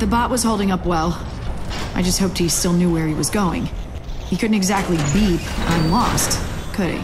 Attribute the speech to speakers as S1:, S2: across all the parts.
S1: The bot was holding up well. I just hoped he still knew where he was going. He couldn't exactly beep, I'm lost, could he?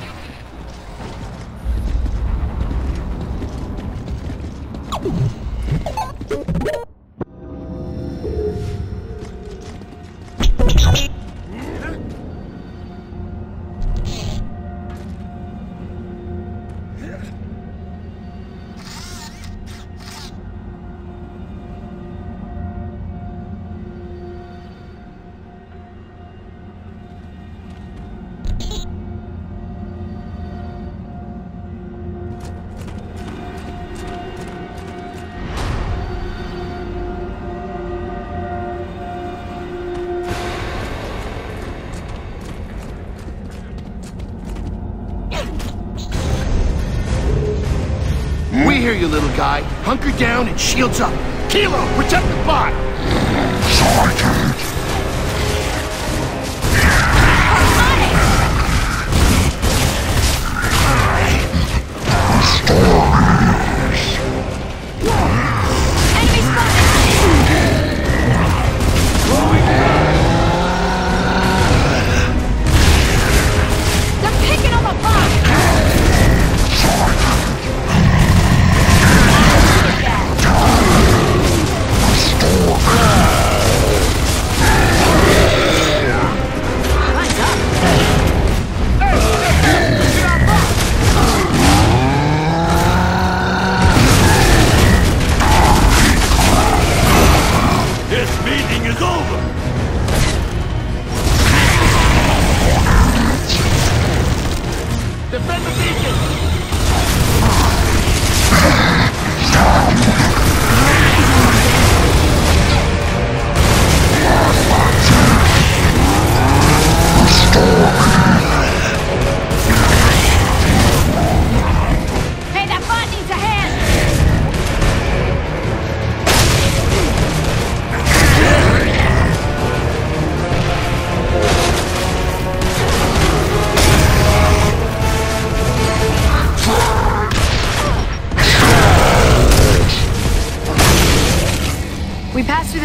S2: We hear you, little guy. Hunker down and shields up. Kilo, protect the bot!
S3: Enemy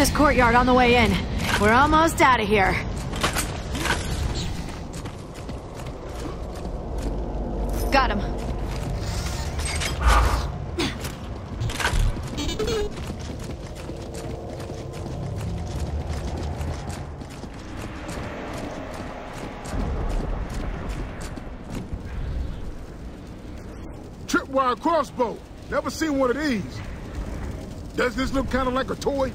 S2: this
S1: courtyard on the way in. We're almost out of here. Got him.
S4: Tripwire crossbow. Never seen one of these. Does this look kind of like a toy?